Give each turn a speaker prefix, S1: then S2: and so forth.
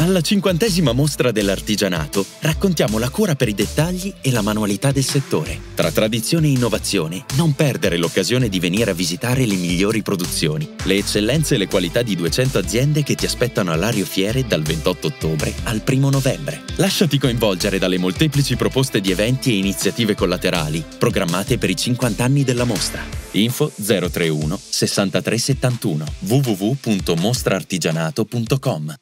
S1: Alla cinquantesima mostra dell'artigianato raccontiamo la cura per i dettagli e la manualità del settore. Tra tradizione e innovazione, non perdere l'occasione di venire a visitare le migliori produzioni, le eccellenze e le qualità di 200 aziende che ti aspettano all'Ario Fiere dal 28 ottobre al 1 novembre. Lasciati coinvolgere dalle molteplici proposte di eventi e iniziative collaterali programmate per i 50 anni della mostra. Info 031 6371 www.mostraartigianato.com